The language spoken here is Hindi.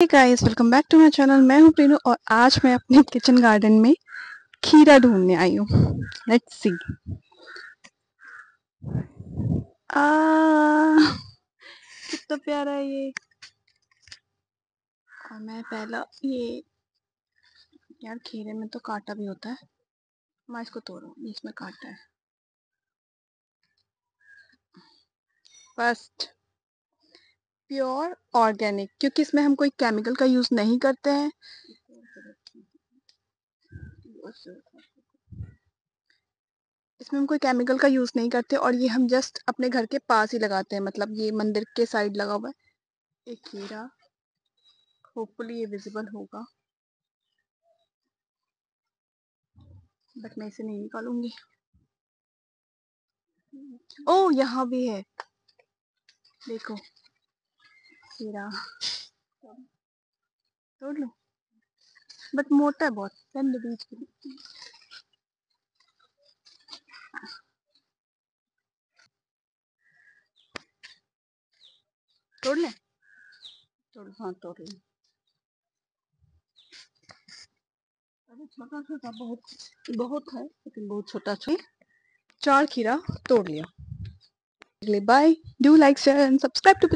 Guys welcome back to my channel मैं हूँ प्रीनू और आज मैं अपने किचन गार्डन में खीरा ढूँढने आई हूँ. लेट्स सी कितना प्यारा है ये. और मैं पहला ये, यार खीरे में तो कांटा भी होता है. मैं इसको तोड़ू इसमें कांटा है. फ़र्स्ट प्योर ऑर्गेनिक, क्योंकि इसमें हम कोई केमिकल का यूज़ नहीं करते हैं। इसमें हम कोई केमिकल का यूज़ नहीं करते और ये हम जस्ट अपने घर के पास ही लगाते हैं मतलब ये मंदिर के साइड लगा हुआ है। एक खीरा होपफुली ये विजिबल होगा। बट मैं इसे नहीं निकालूँगी। ओ यहाँ भी है। देखो। खीरा तोड़ लो। बट मोटा है बहुत बीच के तोड़ ले। तोड़ हाँ तोड़ ले। अरे छोटा छोटा बहुत बहुत है लेकिन बहुत छोटा छोटा चार खीरा तोड़ लिया। Bye, do like share and subscribe to